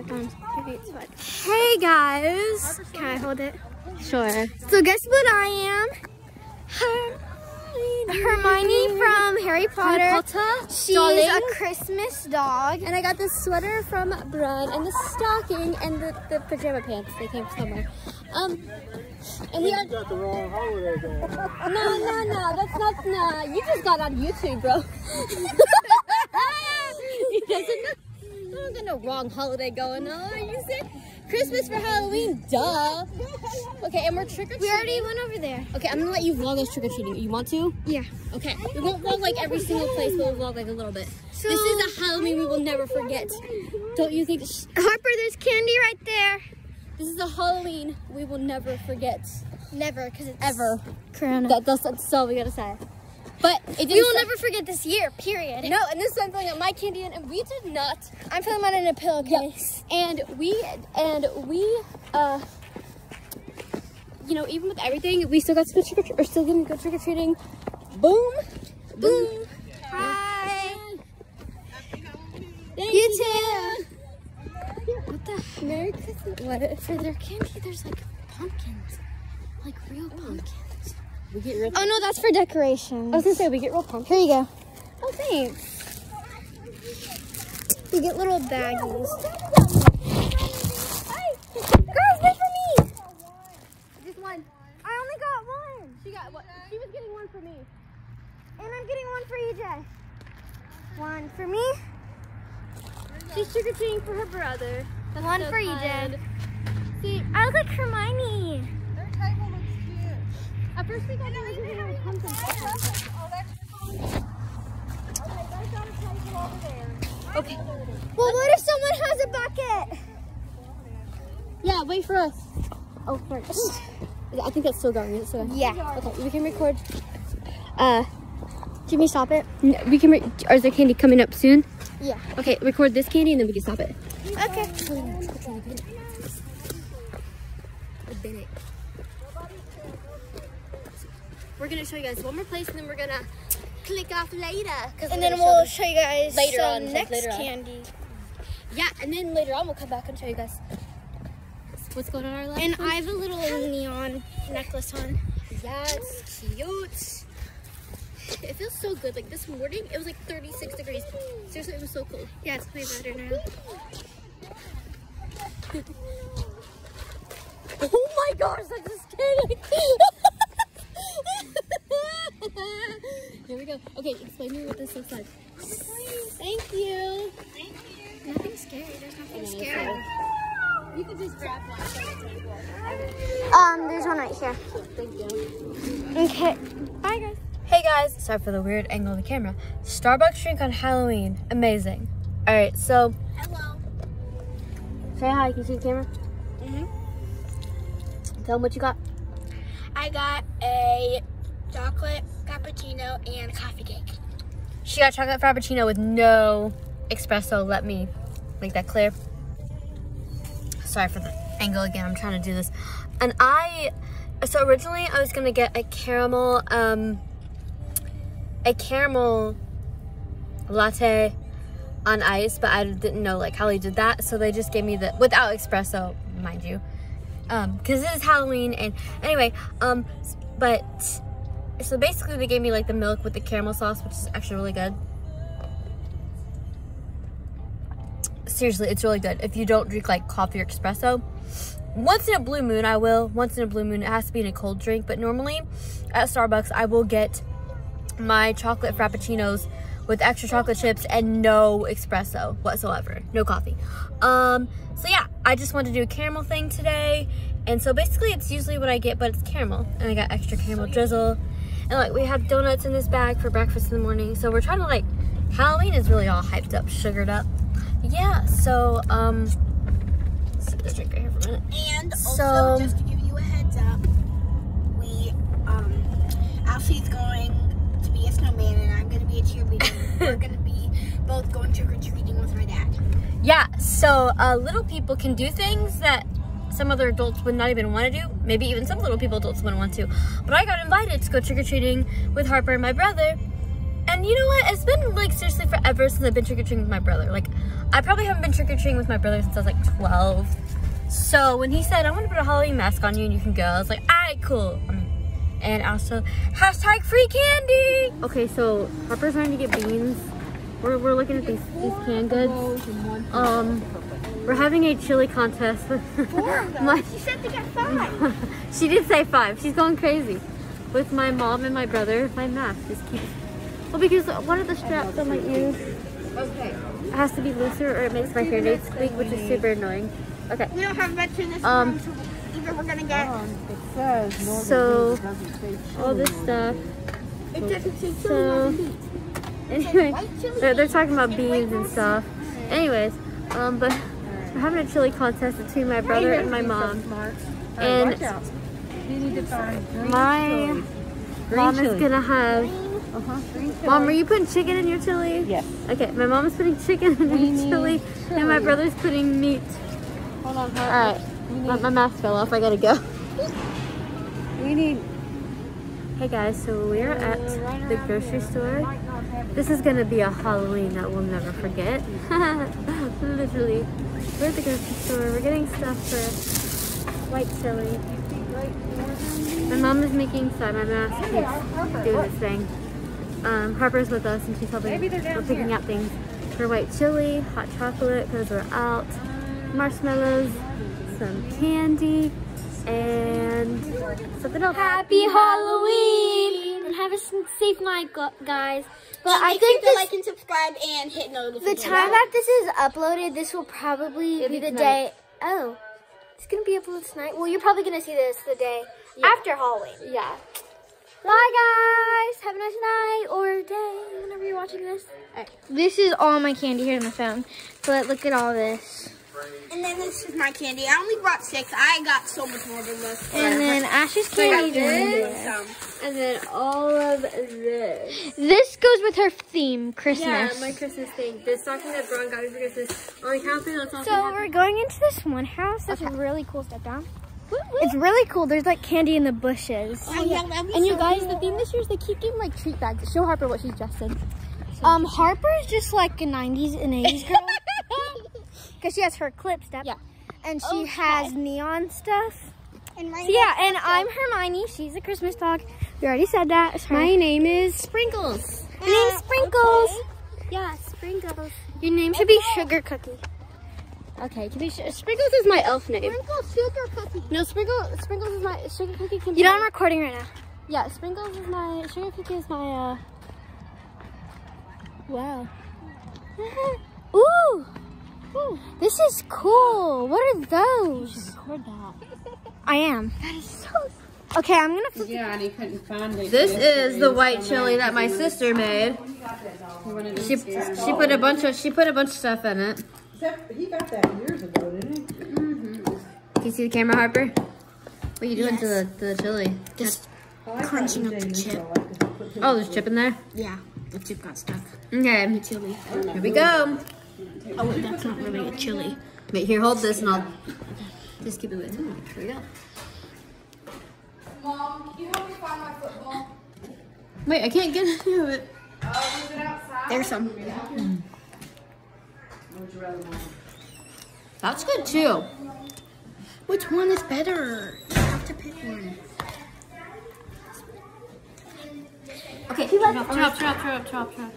Hey guys, can I hold it? Sure. So guess what I am? Hermione, Hermione from Harry Potter. Harry Potter, She's darling. a Christmas dog. And I got this sweater from Brun and the stocking and the, the pajama pants. They came from somewhere. Um, and we are. got the wrong holiday going. No, no, no. That's not. No, you just got on YouTube, bro. he doesn't know. I don't got no wrong holiday going on. You said Christmas for Halloween, duh. Okay, and we're trick or treating. We already went over there. Okay, I'm gonna let you vlog us trick or treating. You want to? Yeah. Okay, we won't vlog like every single place, but we'll vlog like a little bit. So- this is a Halloween we will never forget. Don't you think? Harper, there's candy right there. This is a Halloween we will never forget. Never, because it's Ever. Corona. That, that's, that's all we gotta say. But it we will never forget this year, period. No, and this time filling out my candy in, and we did not. I'm filling mine in a pillowcase. And we, and we, uh, you know, even with everything, we still got to go trick or treat. Still gonna go trick or treating. Boom, boom. Hi. Thank You too. What the heck? Merry Christmas. What? For their candy, there's like pumpkins. Like real pumpkins. We get real. Oh no, that's for decoration. I was gonna say we get real pumped. Here you go. Oh, thanks. You get little baggies. Hey, Girls, wait for me. Just one. I only got one. She got what? She was getting one for me. And I'm getting one for EJ. One for me. She's trick or treating for her brother. That's One so for kind. EJ. See, I look like Hermione. At first we got the original pumpkin. Okay. Well, what if someone has a bucket? Yeah, wait for us. Oh, first. I think that's still going. It's still going. Yeah. Okay, we can record. Uh, Jimmy, stop it. No, we can. Re- or is there candy coming up soon? Yeah. Okay, record this candy and then we can stop it. Okay. We're gonna show you guys one more place and then we're gonna click off later. And then gonna we'll show show you guys Later some on, next later candy. them- Yeah, and then later on we'll come back and show you guys what's going on our life. And I have a little neon necklace on. Yeah, it's cute. It feels so good. Like this morning, it was like 36 degrees. Seriously, it was so cold. Yeah, it's way better now. Oh my gosh, that's just scary. Here we go. Okay, explain to me what this looks like. Thank you. Thank you. Nothing scary. There's nothing scary. You can just grab one. Um, there's one right here. Thank you. Okay. Bye, guys. Hey guys, sorry for the weird angle of the camera. Starbucks drink on Halloween, amazing. All right, so Hello. say hi. Can you see the camera? Mhm. Tell them what you got. I got a chocolate cappuccino and coffee cake. She got chocolate frappuccino with no espresso. Let me make that clear. Sorry for the angle again. I'm trying to do this. And I, so originally I was gonna get a caramel, um, a caramel latte on ice, but I didn't know like how they did that. So they just gave me the, without espresso, mind you. Um, cause it is Halloween and anyway, um, but so basically they gave me like the milk with the caramel sauce, which is actually really good. Seriously, it's really good. If you don't drink like coffee or espresso, once in a blue moon I will. Once in a blue moon it has to be in a cold drink, but normally at Starbucks I will get my chocolate frappuccinos with extra chocolate chips and no espresso whatsoever, no coffee. Um, so yeah, I just wanted to do a caramel thing today. And so basically it's usually what I get, but it's caramel. And I got extra caramel drizzle. And like we have donuts in this bag for breakfast in the morning. So we're trying to like, Halloween is really all hyped up, sugared up. Yeah, so um, let's set this drink right here for a minute. And also, So- just to give you a heads up, we, um, Alfie's going to be a snowman and I'm going to be a cheerleader. We're going to be both going trick-or-treating with my dad. Yeah, so uh, little people can do things that some other adults would not even want to do. Maybe even some little people adults wouldn't want to. But I got invited to go trick or treating with Harper and my brother And you know what? It's been like seriously forever since I've been trick or treating with my brother. Like, I probably haven't been trick or treating with my brother since I was like 12. So when he said, I'm gonna put a Halloween mask on you and you can go, I was like, alright, cool. Um, and also, hashtag free candy! Okay, so Harper's trying to get beans. We're, we're looking at these, these canned goods. Um, we're having a chili contest. with my, She said to get five. she did say five. She's going crazy. With my mom and my brother, my mask just keeps. Well, because one of the straps on my ears Okay. has to be looser or it makes my hearing aids squeak, which is super annoying. Okay. We don't have much in this Um, room, so either we're gonna get. It says So, say All this stuff. It doesn't say chili So- on the beat. Anyway, they're, they're talking about beans and stuff. Anyways, um, but we're having a chili contest between my brother and my mom. Hey, And watch out. You need to find green my chili. mom is gonna have. Uh-huh, green. Mom, are you putting chicken in your chili? Yes. Okay, my mom's putting chicken in her need chili, and my brother's putting meat. Hold on, All right, my, my mask fell off. I gotta go. We need. Hey guys, so we're at the grocery store. This is gonna be a Halloween that we'll never forget. Literally, we're at the grocery store. We're getting stuff for white chili. My mom is making sorry, my mask keeps doing its thing. Um, Harper's with us and she's helping. We're picking out things for white chili, hot chocolate because we're out, marshmallows, some candy, and something else. Happy Halloween have a safe night, guys. But And I think sure this, like and subscribe and hit the time that this is uploaded, this will probably It'll be be the tonight. day. Oh, it's gonna be uploaded tonight. Well, you're probably gonna see this the day after Halloween. Yeah. Bye, guys. Have a nice night or day whenever you're watching this. This is all my candy here in my phone. But look at all this. And then this is my candy. I only brought six. I got so much more than this. And then Ash's got candy. this. And then all of this. This goes with her theme, Christmas. Yeah, my Christmas thing. The stocking that Braun got me for Christmas. Only count three, let's all So we're going into this one house. That's really cool. Step down. It's really cool. There's like candy in the bushes. Oh, yeah, that'd And you guys, cool. the theme this year is they keep giving like treat bags. Show Harper what she's dressed in. Um, Harper is just like a 90s and 80s girl. Because she has her clip step. Yeah. And she has neon stuff. And my So yeah, and I'm Hermione. She's a Christmas dog. We already said that. My name is Sprinkles. Name's Sprinkles. Yeah, Sprinkles. Your name should be Sugar Cookie. Okay, can be Sprinkles is my elf name. Sprinkles Sugar Cookie. No, Sprinkle Sprinkles is my sugar cookie. Can You know I'm recording right now. Yeah, Sprinkles is my sugar cookie is my uh. Wow. Ooh. This is cool. What are those? Record that. I am. That is so. Okay, I'm gonna flip. Yeah, and he couldn't find it. This yesterday, is the white chili that my sister made. he wanted to She she put a bunch of she put a bunch of stuff in it. Except he got that years ago, didn't he? Can you see the camera, Harper? What are you doing to the to the chili? Just Oh, I thought Crunching up the chip. so I could put his- Oh, there's chip in there. yeah, the chip got stuck. Okay, Chili. here we go. Oh wait, that's not really a chili. Wait, here, hold this and I'll just keep it with me. Here we go. Mom, can you help me find my football? Wait, I can't get any of it. Oh, is it outside? There's some. Mm. That's good too. Which one is better? You have to pick one. Okay, turn up, turn up, turn